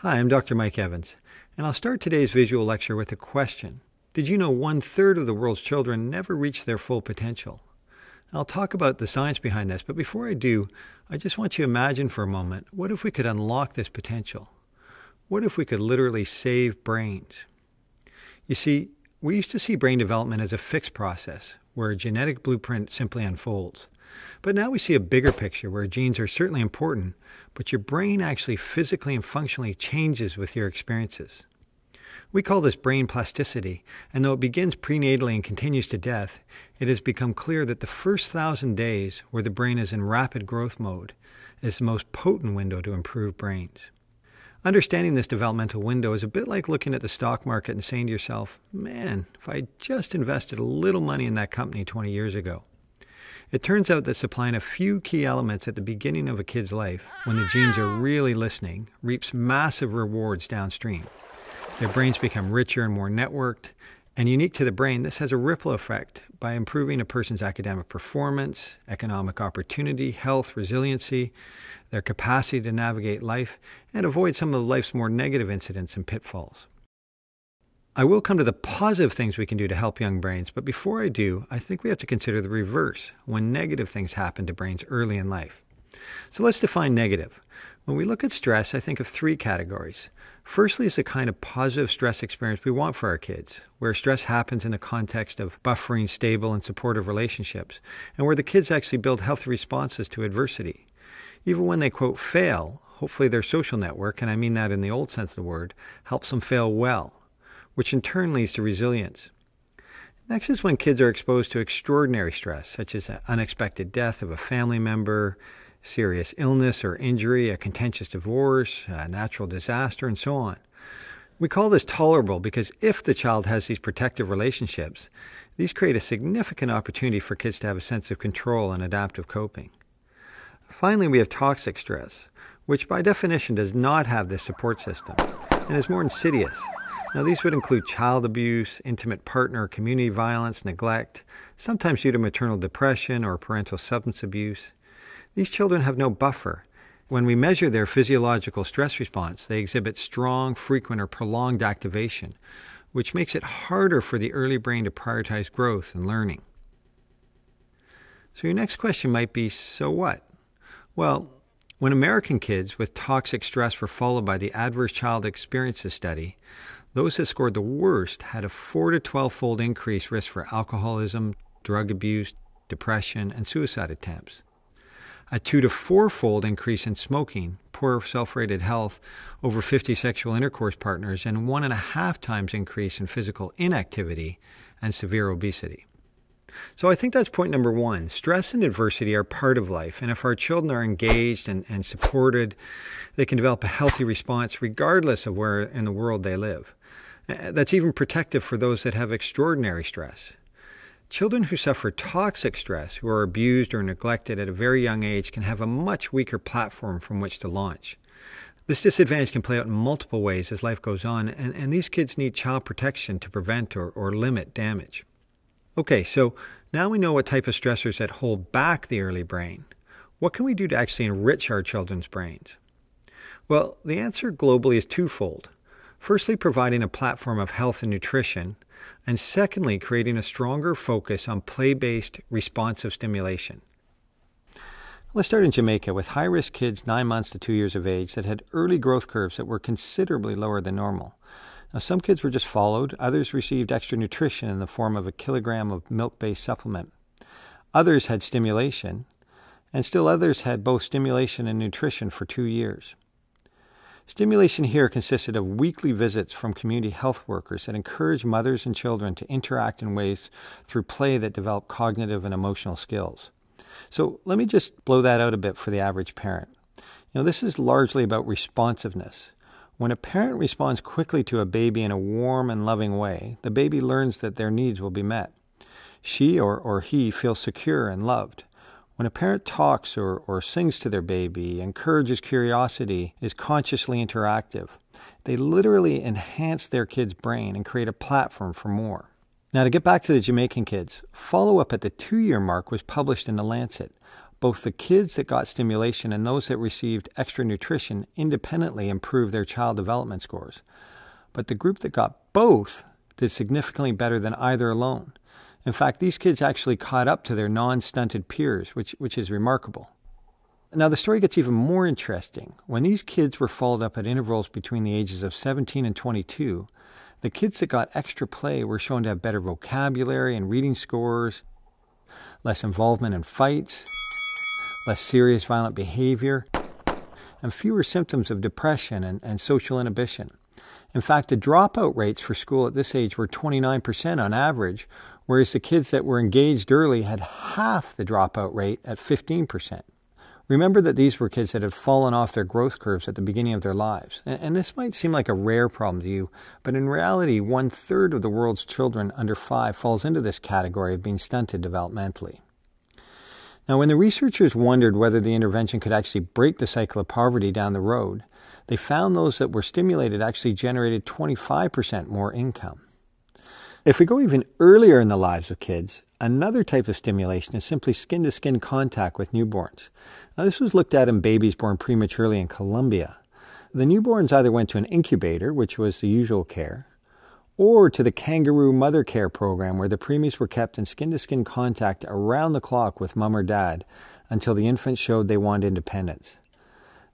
Hi, I'm Dr. Mike Evans, and I'll start today's visual lecture with a question. Did you know one third of the world's children never reach their full potential? I'll talk about the science behind this, but before I do, I just want you to imagine for a moment what if we could unlock this potential? What if we could literally save brains? You see, we used to see brain development as a fixed process where a genetic blueprint simply unfolds. But now we see a bigger picture where genes are certainly important, but your brain actually physically and functionally changes with your experiences. We call this brain plasticity, and though it begins prenatally and continues to death, it has become clear that the first thousand days, where the brain is in rapid growth mode, is the most potent window to improve brains. Understanding this developmental window is a bit like looking at the stock market and saying to yourself, man, if I just invested a little money in that company 20 years ago. It turns out that supplying a few key elements at the beginning of a kid's life, when the genes are really listening, reaps massive rewards downstream. Their brains become richer and more networked, and unique to the brain, this has a ripple effect by improving a person's academic performance, economic opportunity, health, resiliency, their capacity to navigate life, and avoid some of life's more negative incidents and pitfalls. I will come to the positive things we can do to help young brains, but before I do, I think we have to consider the reverse when negative things happen to brains early in life. So let's define negative. When we look at stress, I think of three categories. Firstly, is the kind of positive stress experience we want for our kids, where stress happens in the context of buffering stable and supportive relationships, and where the kids actually build healthy responses to adversity. Even when they, quote, fail, hopefully their social network, and I mean that in the old sense of the word, helps them fail well which in turn leads to resilience. Next is when kids are exposed to extraordinary stress, such as an unexpected death of a family member, serious illness or injury, a contentious divorce, a natural disaster, and so on. We call this tolerable because if the child has these protective relationships, these create a significant opportunity for kids to have a sense of control and adaptive coping. Finally, we have toxic stress, which by definition does not have this support system and is more insidious now, these would include child abuse, intimate partner, community violence, neglect, sometimes due to maternal depression or parental substance abuse. These children have no buffer. When we measure their physiological stress response, they exhibit strong, frequent, or prolonged activation, which makes it harder for the early brain to prioritize growth and learning. So, your next question might be so what? Well, when American kids with toxic stress were followed by the Adverse Child Experiences Study, those that scored the worst had a 4 to 12 fold increased risk for alcoholism, drug abuse, depression, and suicide attempts. A 2 to 4 fold increase in smoking, poor self rated health, over 50 sexual intercourse partners, and one and a half times increase in physical inactivity and severe obesity. So I think that's point number one. Stress and adversity are part of life. And if our children are engaged and, and supported, they can develop a healthy response regardless of where in the world they live. That's even protective for those that have extraordinary stress. Children who suffer toxic stress, who are abused or neglected at a very young age, can have a much weaker platform from which to launch. This disadvantage can play out in multiple ways as life goes on, and, and these kids need child protection to prevent or, or limit damage. Okay, so now we know what type of stressors that hold back the early brain. What can we do to actually enrich our children's brains? Well, the answer globally is twofold. Firstly, providing a platform of health and nutrition, and secondly, creating a stronger focus on play based responsive stimulation. Let's start in Jamaica with high risk kids 9 months to 2 years of age that had early growth curves that were considerably lower than normal. Now, some kids were just followed, others received extra nutrition in the form of a kilogram of milk based supplement. Others had stimulation, and still others had both stimulation and nutrition for two years. Stimulation here consisted of weekly visits from community health workers that encourage mothers and children to interact in ways through play that develop cognitive and emotional skills. So let me just blow that out a bit for the average parent. You know, this is largely about responsiveness. When a parent responds quickly to a baby in a warm and loving way, the baby learns that their needs will be met. She or, or he feels secure and loved. When a parent talks or, or sings to their baby, encourages curiosity, is consciously interactive, they literally enhance their kid's brain and create a platform for more. Now, to get back to the Jamaican kids, follow up at the two year mark was published in The Lancet. Both the kids that got stimulation and those that received extra nutrition independently improved their child development scores. But the group that got both did significantly better than either alone. In fact, these kids actually caught up to their non stunted peers, which, which is remarkable. Now, the story gets even more interesting. When these kids were followed up at intervals between the ages of 17 and 22, the kids that got extra play were shown to have better vocabulary and reading scores, less involvement in fights, less serious violent behavior, and fewer symptoms of depression and, and social inhibition. In fact, the dropout rates for school at this age were 29% on average, whereas the kids that were engaged early had half the dropout rate at 15%. Remember that these were kids that had fallen off their growth curves at the beginning of their lives. And, this might seem like a rare problem to you, but in reality, one third of the world's children under five falls into this category of being stunted developmentally. Now, when the researchers wondered whether the intervention could actually break the cycle of poverty down the road, they found those that were stimulated actually generated 25% more income. If we go even earlier in the lives of kids, another type of stimulation is simply skin to skin contact with newborns. Now, this was looked at in babies born prematurely in Colombia. The newborns either went to an incubator, which was the usual care, or to the kangaroo mother care program where the preemies were kept in skin to skin contact around the clock with mom or dad until the infant showed they wanted independence.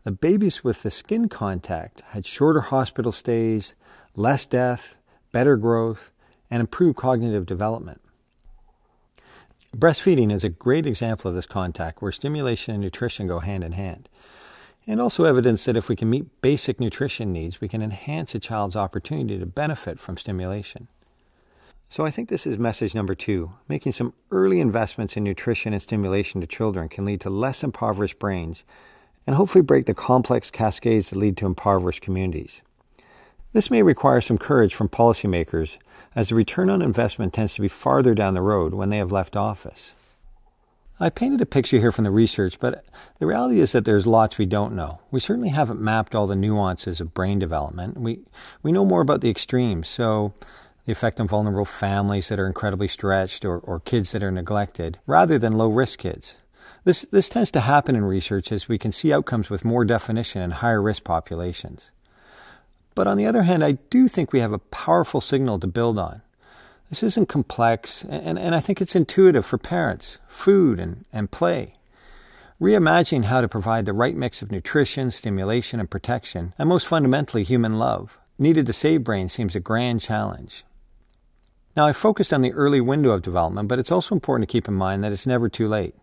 The babies with the skin contact had shorter hospital stays, less death, better growth, and improved cognitive development. Breastfeeding is a great example of this contact where stimulation and nutrition go hand in hand and also evidence that if we can meet basic nutrition needs, we can enhance a child's opportunity to benefit from stimulation. So I think this is message number two. Making some early investments in nutrition and stimulation to children can lead to less impoverished brains and hopefully break the complex cascades that lead to impoverished communities. This may require some courage from policymakers as the return on investment tends to be farther down the road when they have left office. I painted a picture here from the research, but the reality is that there's lots we don't know. We certainly haven't mapped all the nuances of brain development. We, we know more about the extremes, so the effect on vulnerable families that are incredibly stretched or, or kids that are neglected, rather than low risk kids. This, this tends to happen in research as we can see outcomes with more definition in higher risk populations. But on the other hand, I do think we have a powerful signal to build on. This isn't complex, and, and I think it's intuitive for parents, food, and, and play. Reimagining how to provide the right mix of nutrition, stimulation, and protection, and most fundamentally, human love, needed to save brains seems a grand challenge. Now, I focused on the early window of development, but it's also important to keep in mind that it's never too late.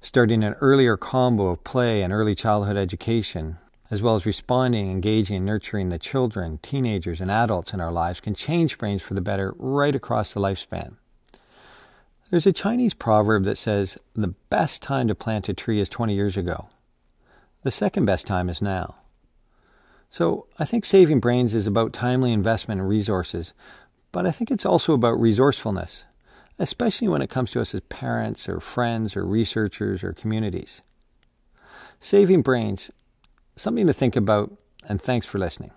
Starting an earlier combo of play and early childhood education as well as responding, engaging, and nurturing the children, teenagers, and adults in our lives can change brains for the better right across the lifespan. There's a Chinese proverb that says, The best time to plant a tree is 20 years ago. The second best time is now. So I think saving brains is about timely investment in resources, but I think it's also about resourcefulness, especially when it comes to us as parents or friends or researchers or communities. Saving brains something to think about, and thanks for listening.